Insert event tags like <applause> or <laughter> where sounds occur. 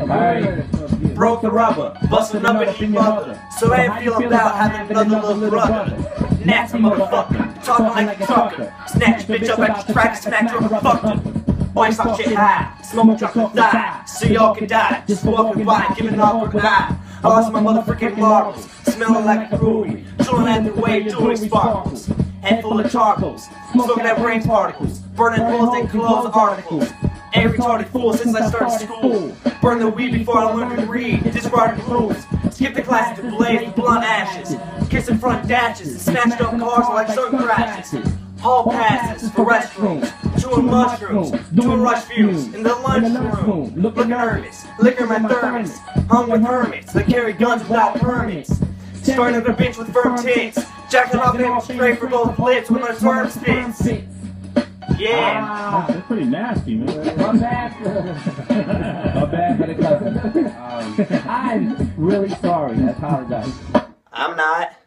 Alright. Broke the rubber, busting up in your mother. So I ain't feeling about having another little brother. Nasty motherfucker, talking like a trucker. Snatch bitch up at your track, smack her and fuck her. Boys stop shit high, smoke drop and die. So y'all can die, just walking by, giving an awkward eye. I lost my motherfucking marbles, smelling like a brewery. Chilling at the way, doing sparkles. Head full of charcoals, smoking at brain particles. Burning holes in clothes articles. Ain't retarded fool since I started school. Burn the weed before I learned to read. Discarded rules. Skip the class to blaze with blunt ashes. Kissing front dashes. Smashed up cars like sun crashes. Hall passes for restrooms. Chewing mushrooms. Doing rush views in the lunchroom. Looking nervous. Liquor my thermos. Hung with hermits that carry guns without permits. Starting at the bench with firm tits. Jacking off them straight for both lips when my swerve spits. Yeah. That's pretty nasty, man. My bad. <laughs> My bad for the cousin. I'm really sorry. I apologize. I'm not.